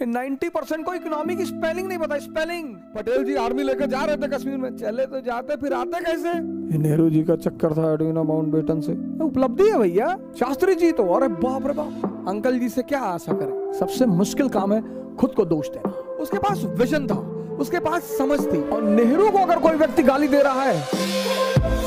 Ninety percent को economy की spelling नहीं पता स्पेलिंग पटेल जी आर्मी लेकर जा रहे थे कश्मीर में। चले तो जाते फिर आते कैसे? नेहरू जी का चक्कर था एडविना माउंट बेटन से। उपलब्धि है भैया। शास्त्री जी तो अरे बाप रे बाप। अंकल जी से क्या आशा करें? सबसे मुश्किल काम है खुद को दोष देना। उसके पास विजन था उसके पास समझ थी। और नेहरू को अगर कोई व्यक्ति गाली दे रहा है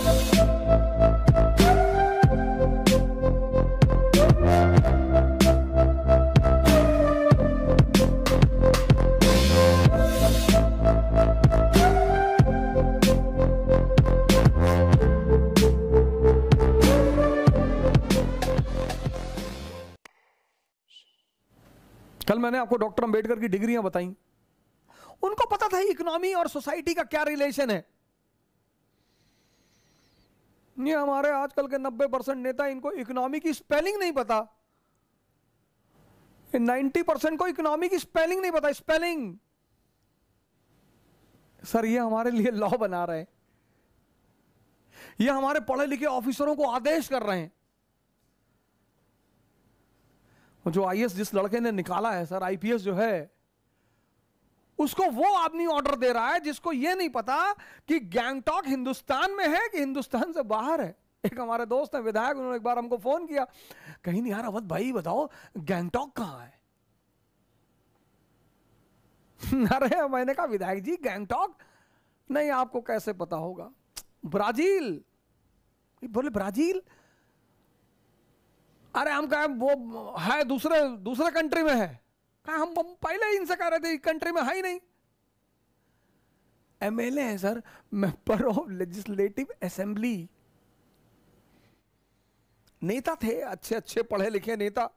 कल मैंने आपको डॉक्टर अंबेडकर की डिग्रियाँ बताई। उनको पता था इकोनॉमी और सोसाइटी का क्या रिलेशन है। ये हमारे आजकल के 90 परसेंट नेता इनको इकोनॉमी की स्पेलिंग नहीं पता। 90 परसेंट को इकोनॉमी की स्पेलिंग नहीं पता, स्पेलिंग। सर, ये हमारे लिए लॉ बना रहे हैं। ये हमारे पढ़े लिखे ऑफिसरों को आदेश कर रहे हैं। जो आईएएस जिस लड़के ने निकाला है, सर आईपीएस जो है, उसको वो आदमी ऑर्डर दे रहा है जिसको ये नहीं पता कि गैंगटॉक हिंदुस्तान में है कि हिंदुस्तान से बाहर है। एक हमारे दोस्त है, विधायक, उन्होंने एक बार हमको फ़ोन किया। कहीं नहीं यार अवध भाई, बताओ गैंगटॉक कहाँ है? अरे, मैंने कहा, विधायक जी गैंगटॉक नहीं, आपको कैसे पता होगा? ब्राज़ील। बोले, ब्राज़ील? अरे हम कहा, वो है दूसरे दूसरे कंट्री में है। कहा, हम पहले ही इनसे कह रहे थे कंट्री में है ही नहीं। एमएलए है sir member of legislative assembly नेता थे, अच्छे अच्छे पढ़े लिखे नेता।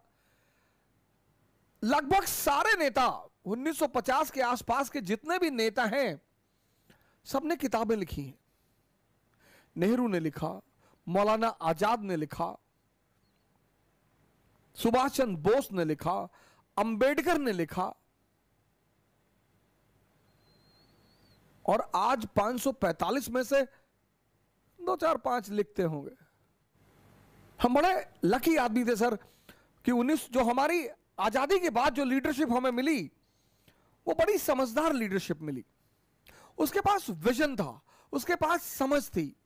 लगभग सारे नेता 1950 के आसपास के जितने भी नेता हैं, सबने किताबें लिखी हैं। नेहरू ने लिखा, मौलाना आज़ाद ने लिखा सुभाष चंद्र बोस ने लिखा, अंबेडकर ने लिखा। और आज 545 में से दो चार पाँच लिखते होंगे। हम बड़े लकी आदमी थे सर, कि उन्नीस जो हमारी आज़ादी के बाद जो लीडरशिप हमें मिली, वो बड़ी समझदार लीडरशिप मिली। उसके पास विजन था, उसके पास समझ थी।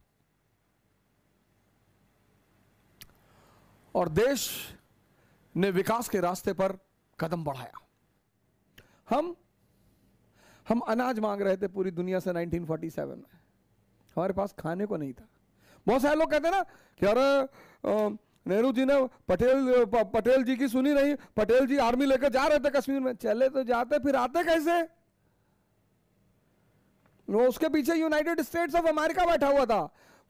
और देश ने विकास के रास्ते पर कदम बढ़ाया। हम हम अनाज मांग रहे थे पूरी दुनिया से 1947 में। हमारे पास खाने को नहीं था। बहुत सारे लोग कहते ना कि अरे नेहरू जी ने पटेल पटेल जी की सुनी नहीं, पटेल जी आर्मी लेकर जा रहे थे कश्मीर में। चले तो जाते, फिर आते कैसे? वो उसके पीछे यूनाइटेड स्टेट्स ऑफ़ अमेरिका बैठा हुआ था।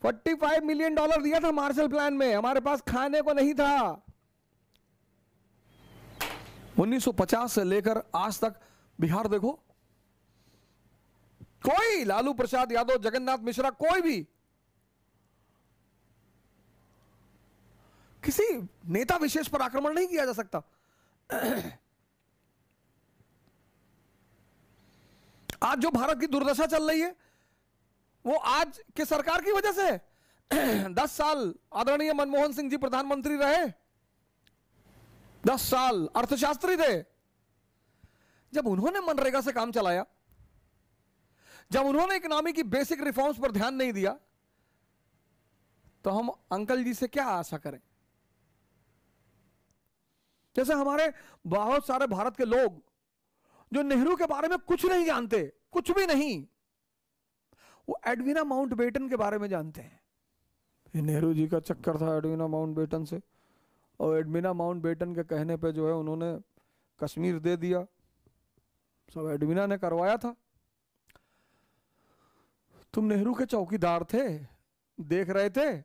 45 मिलियन डॉलर दिया था मार्शल प्लान में। हमारे पास खाने को नहीं था। 1950 से लेकर आज तक बिहार देखो। कोई लालू प्रसाद यादव, जगन्नाथ मिश्रा, कोई भी किसी नेता विशेष पर आक्रमण नहीं किया जा सकता। आज जो भारत की दुर्दशा चल रही है, वो आज के सरकार की वजह से है। दस साल आदरणीय मनमोहन सिंह जी प्रधानमंत्री रहे। दस साल, अर्थशास्त्री थे। जब उन्होंने मनरेगा से काम चलाया, जब उन्होंने इकोनॉमी की बेसिक रिफॉर्म्स पर ध्यान नहीं दिया तो हम अंकल जी से क्या आशा करें? जैसे हमारे बहुत सारे भारत के लोग, जो नेहरू के बारे में कुछ नहीं जानते, कुछ भी नहीं, वो एडविना माउंट बेटन के बारे में जानते हैं। नेहरू जी का चक्कर था एडविना माउंट बेटन से। और एडमिना माउंट बेटन के कहने पे जो है उन्होंने कश्मीर दे दिया। सब एडमिना ने करवाया था। तुम नेहरू के चौकीदार थे, देख रहे थे।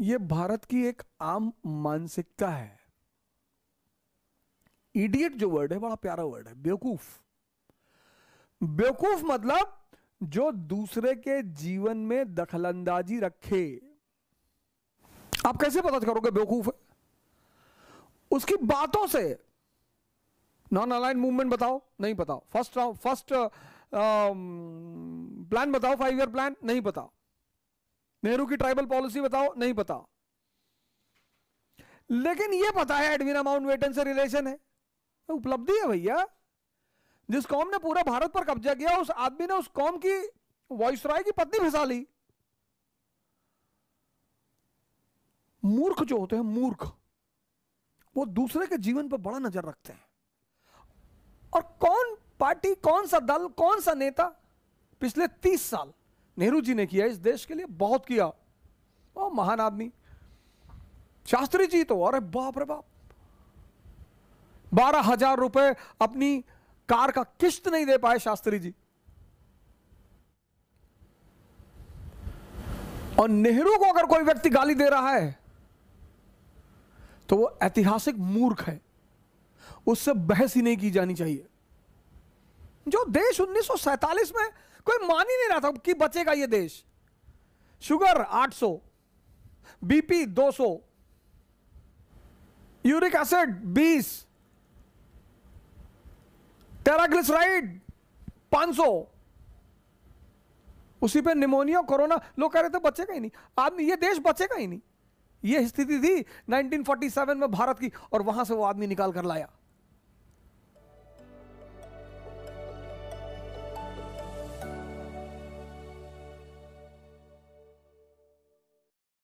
ये भारत की एक आम मानसिकता है। इडियट जो वर्ड है, बड़ा प्यारा वर्ड है, बेवकूफ़। बेवकूफ़ मतलब जो दूसरे के जीवन में दखलंदाजी रखे। आप कैसे पता करोगे बेवकूफ़ है? उसकी बातों से नॉन अलाइन मूवमेंट बताओ, नहीं बताओ। फ़र्स्ट फ़र्स्ट प्लान बताओ फाइव ईयर प्लान नहीं बताओ। नेहरू की ट्राइबल पॉलिसी बताओ, नहीं पता लेकिन यह पता है एडविना माउंट वेटन से रिलेशन है। उपलब्धि है भैया। जिस कौम ने पूरा भारत पर कब्जा किया, उस आदमी ने उस कौम की वॉइस रॉय की पत्नी फंसा ली। मूर्ख जो होते हैं, मूर्ख, वो दूसरे के जीवन पर बड़ा नज़र रखते हैं। और कौन पार्टी, कौन सा दल, कौन सा नेता पिछले तीस साल नेहरू जी ने किया, इस देश के लिए बहुत किया। ओ, महान आदमी। शास्त्री जी तो अरे बाप रे बाप। बारह हज़ार रुपए अपनी कार का किस्त नहीं दे पाए शास्त्री जी। और नेहरू को अगर कोई व्यक्ति गाली दे रहा है तो वो ऐतिहासिक मूर्ख है। उससे बहस ही नहीं की जानी चाहिए। जो देश 1947 में कोई मान ही नहीं रहा था कि बचेगा ये देश। Sugar 800 BP 200 uric acid 20 triglyceride 500 उसी पे निमोनिया, कोरोना, लोग कह रहे थे बचेगा ही नहीं। आदमी, ये देश बचेगा ही नहीं। ये स्थिति थी 1947 में भारत की, और वहाँ से वो आदमी निकाल कर लाया।